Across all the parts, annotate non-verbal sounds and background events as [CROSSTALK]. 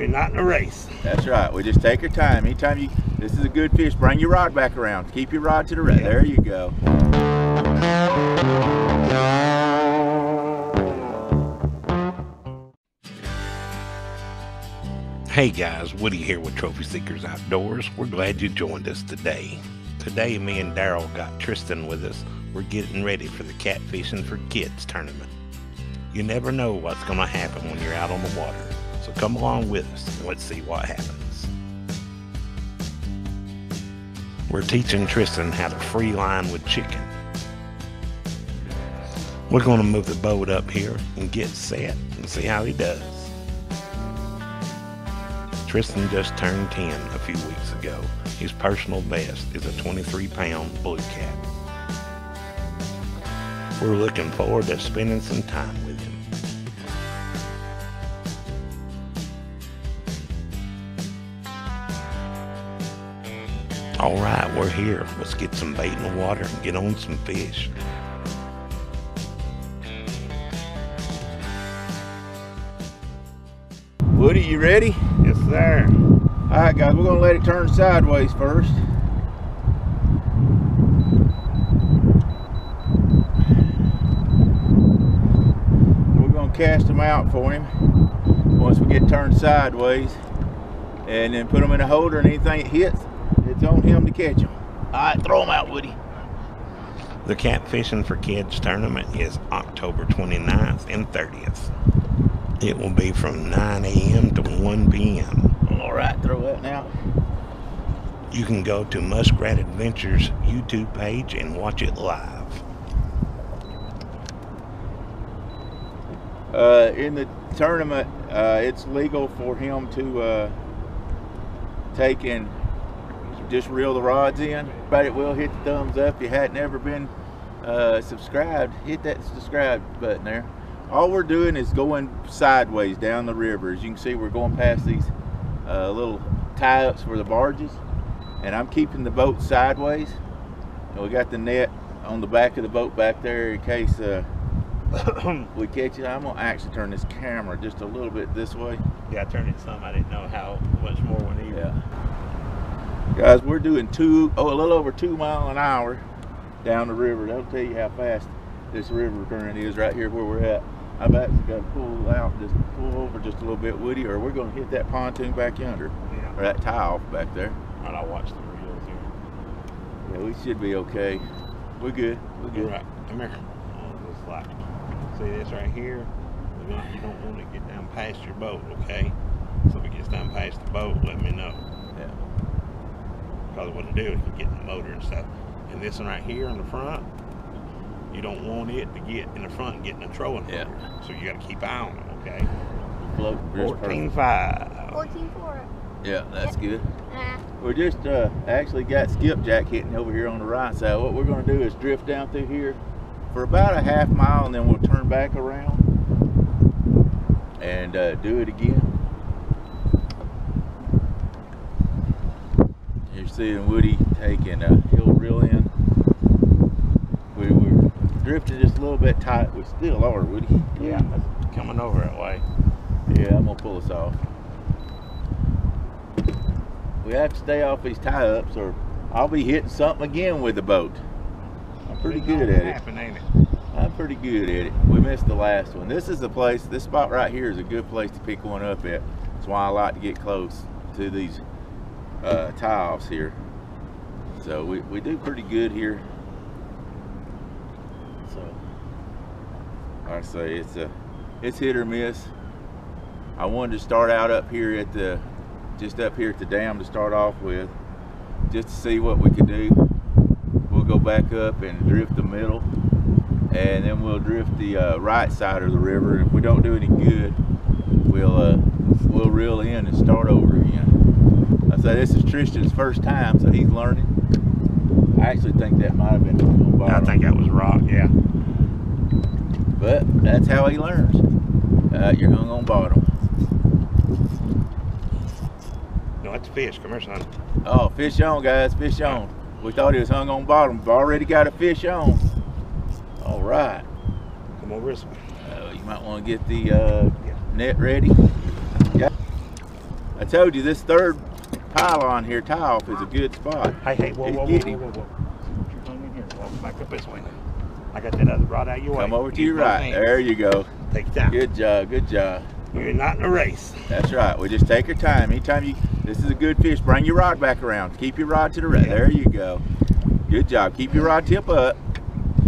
You're not in a race. That's right. We just take our time. Anytime you, this is a good fish, bring your rod back around. Keep your rod to the right. Yeah. There you go. Hey guys, Woody here with Trophy Seekers Outdoors. We're glad you joined us today. Today, me and Daryl got Tristan with us. We're getting ready for the Catfishing for Kids tournament. You never know what's going to happen when you're out on the water, so come along with us and let's see what happens. We're teaching Tristan how to free line with chicken. We're going to move the boat up here and get set and see how he does. Tristan just turned 10 a few weeks ago. His personal best is a 23 pound blue cat. We're looking forward to spending some time with All right, we're here. Let's get some bait in the water and get on some fish. Woody, you ready? Yes, sir. All right, guys, we're gonna let it turn sideways first. We're gonna cast them out for him once we get turned sideways, and then put them in a holder. And anything it hits, it's on him to catch them. All right, throw them out, Woody. The Catfishing for Kids tournament is October 29th and 30th. It will be from 9 a.m. to 1 p.m. All right, throw that now. You can go to Muskrat Adventures YouTube page and watch it live. Uh, in the tournament, uh, it's legal for him to uh, take and just reel the rods in. But it will hit the thumbs up. If you hadn't ever been uh, subscribed, hit that subscribe button there. All we're doing is going sideways down the river. As you can see, we're going past these uh, little tie-ups for the barges, and I'm keeping the boat sideways. And we got the net on the back of the boat back there in case uh, [COUGHS] we catch it. I'm gonna actually turn this camera just a little bit this way. Yeah, I turned it some. I didn't know how much more we needed. Yeah. Guys, we're doing two, oh, a little over two mile an hour down the river. That'll tell you how fast this river current is right here where we're at. I've actually got to pull out, just pull over just a little bit, Woody, or we're gonna hit that pontoon back yonder, Yeah. or that off back there. All right, I'll watch the reels here. Yeah, we should be okay. We're good. We're good. right, come here. Oh, On this slide. See this right here? You don't want to get down past your boat, okay? So if it gets down past the boat, let me know. Yeah. Because what to do is you can get in the motor and stuff. And this one right here in the front, you don't want it to get in the front and get in the trolling Yeah. motor. So you got to keep eye on it, okay? Float. just Fourteen 14 Yeah, that's good. Nah. We just uh, actually got skipjack hitting over here on the right side. What we're going to do is drift down through here for about a half mile, and then we'll turn back around and uh, do it again. You're Woody taking a hill reel in. We were drifting just a little bit tight. We still are, Woody. Yeah, coming over that way. Yeah, I'm gonna pull us off. We have to stay off these tie-ups, or I'll be hitting something again with the boat. I'm pretty good at it. Happen, ain't it? I'm pretty good at it. We missed the last one. This is the place. This spot right here is a good place to pick one up at. That's why I like to get close to these uh, tie-offs here. So we, we do pretty good here. So I say it's a it's hit or miss. I wanted to start out up here at the just up here at the dam to start off with, just to see what we could do. We'll go back up and drift the middle, and then we'll drift the uh, right side of the river. And if we don't do any good, we'll uh, we'll reel in and start over again. I say this is Tristan's first time, so he's learning. I actually think that might have been I think that was rock, yeah. But that's how he learns. Uh, you're hung on bottom. No, that's a fish. Come here, son. Oh, fish on, guys. Fish on. We thought he was hung on bottom. We've already got a fish on. All right. Come over this way. Uh, you might want to get the uh, net ready. Yeah. I told you this third pylon here, tie off, is a good spot. Hey, hey, whoa, whoa, whoa, whoa, whoa, whoa. You doing in here? Walk back up this way now. I got that other rod out of your way. Come over to your right. hands. There you go. Take your time. Good job. Good job. You're not in a race. That's right. We just take our time. Anytime you, this is a good fish. Bring your rod back around. Keep your rod to the right. There you go. Good job. Keep your rod tip up.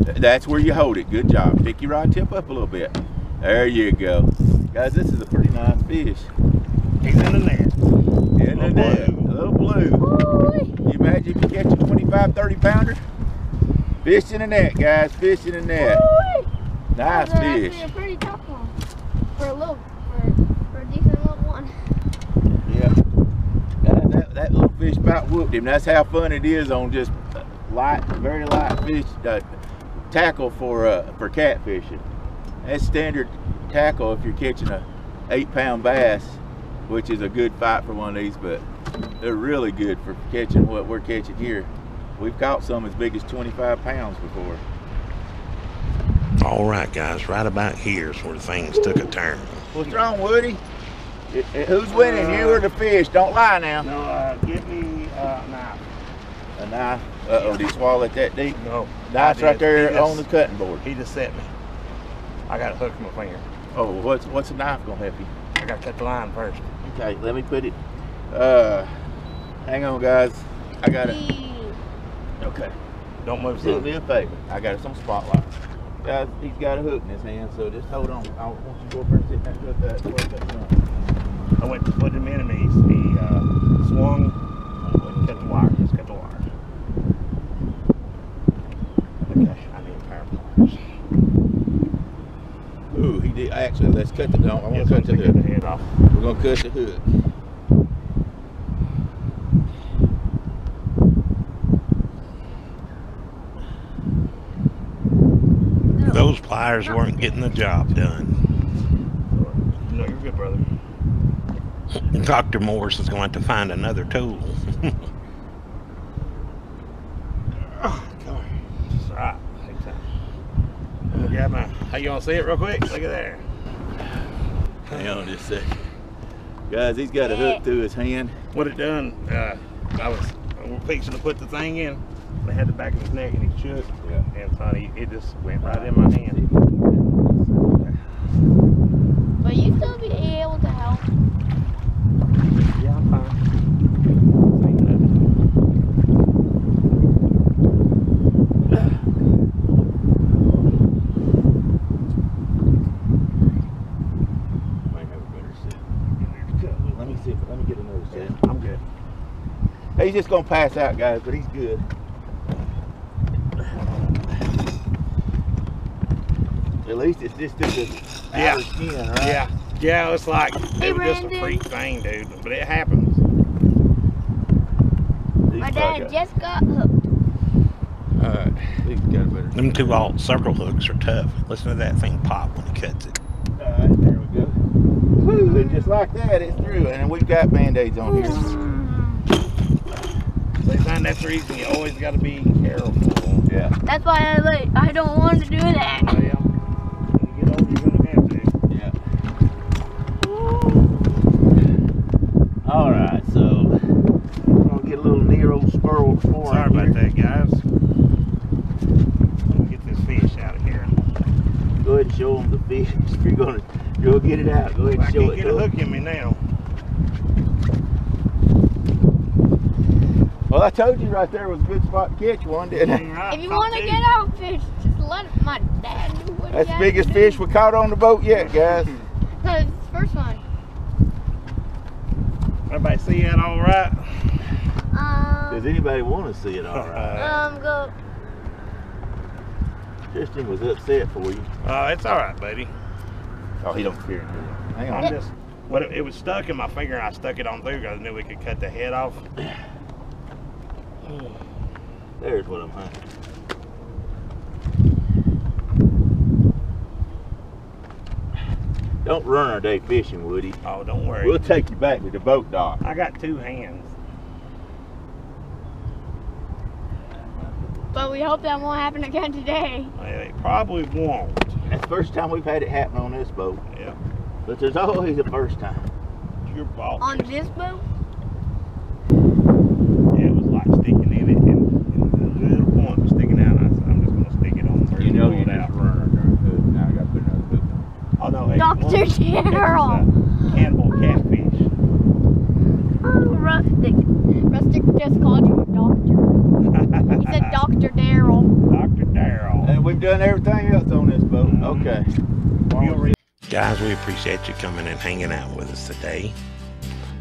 That's where you hold it. Good job. Pick your rod tip up a little bit. There you go. Guys, this is a pretty nice fish. He's in the net. In the Little net. A little blue. Ooh, You imagine if you catch a 25, 30 pounder? Fish in the net, guys. Fish in the net. ooh. Nice That's fish. actually a pretty tough one for a little, for, for a decent little one. Yeah. That, that, that little fish about whooped him. That's how fun it is on just light, very light fish uh, tackle for uh, for catfishing. That's standard tackle if you're catching a eight pound bass, which is a good fight for one of these, but they're really good for catching what we're catching here. We've caught some as big as 25 pounds before. All right, guys. Right about here is where things took a turn. What's wrong, Woody? I- I- Who's winning, you or the fish? Don't lie now. No, uh, give me uh, knife. A knife. Uh oh, did he swallow it that deep? No. Knife's right there He on the cutting board. He just set me. I got a hook in my finger. Oh, what's what's a knife gonna help you? I got to cut the line first. Okay, let me put it. Uh, hang on, guys. I got it. Okay. Don't move Do me a favor. I got it on spotlight. Guys, he's got a hook in his hand, so just hold on. I want you to go up and sit in that. That, work. I went to put him in and he, he uh, swung. I wouldn't cut the wire. Just cut the wire. Okay, I need a pair of pliers. Ooh, he did. Actually, let's cut the. No, I want Yes, to cut the taking hook. the head off. We're gonna cut the hook. Those pliers weren't getting the job done. No, you're good, brother. Dr. Morris is going to have to find another tool. [LAUGHS] oh, come on. It's all right. Take time. Let me grab my. How you want to see it real quick? Look at there. Hang on just a second. Guys, he's got a hook through his hand. What it done? Uh, I was fixing to put the thing in. I had the back of his neck and he shook. Yeah. And honey, it just went right in my hand. But you still be able to help. Yeah, I'm fine. Ain't nothing. Might have a better set. Let me see. Let me get another set. I'm good. He's just gonna pass out, guys, but he's good. At least it's just through the Yeah. outer skin, right? Yeah, yeah, it's like Hey, it was just a freak thing, dude. But it happens. My dad got- just got hooked. All right, he's got a better. Them two alt circle hooks are tough. Listen to that thing pop when he cuts it. All right, there we go. Woo, and just like that, it's through. And we've got band-aids on here. So son, that's the reason you always got to be careful. Yeah. That's why I like I don't want to do that. Oh, yeah. When you get older, you're gonna have to. Yeah. All right, so we're gonna get a little Nero squirrel for Sorry about that, guys. Let me get this fish out of here. Go ahead and show them the fish. [LAUGHS] If you're gonna go get it out, go ahead I and show can't it. get to a 'em. hook in me now. Well, I told you right there was a good spot to catch one, didn't I? If you want to get out fish, just let my dad do what That's the biggest to do. fish we caught on the boat yet, [LAUGHS] guys. No, it's the first one. Everybody see that all right? Does Um, anybody want to see it all right? um, go. Tristan was upset for you. Oh, it's all right, buddy. Oh, he don't care. Hang on. I'm just. What it, it was stuck in my finger, and I stuck it on through because I knew we could cut the head off. There's what I'm hunting. Don't run our day fishing, Woody. Oh, don't worry. We'll take you back to the boat dock. I got two hands. But we hope that won't happen again today. It probably won't. That's the first time we've had it happen on this boat. Yeah. But there's always a first time. your fault. On this boat? Yeah, it was like sticking in it, and, and the little point was sticking out. I said, I'm just gonna stick it on there. You know pull you it just out. run under a hook. Now I got to put another hook on. Oh no, hey, Dr. one- it's, uh, Cannibal catfish. Oh, Rustic. Rustic just called you a doctor. He said [LAUGHS] Dr. Darrell. Dr. Darrell. And we've done everything else on this boat. Mhm. Okay. Guys, we appreciate you coming and hanging out with us today.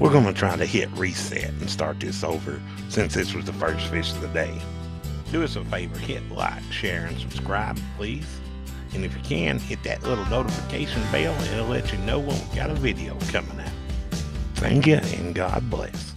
We're going to try to hit reset and start this over since this was the first fish of the day. Do us a favor, hit like, share, and subscribe, please. And if you can, hit that little notification bell it'll let you know when we got a video coming out. Thank you and God bless.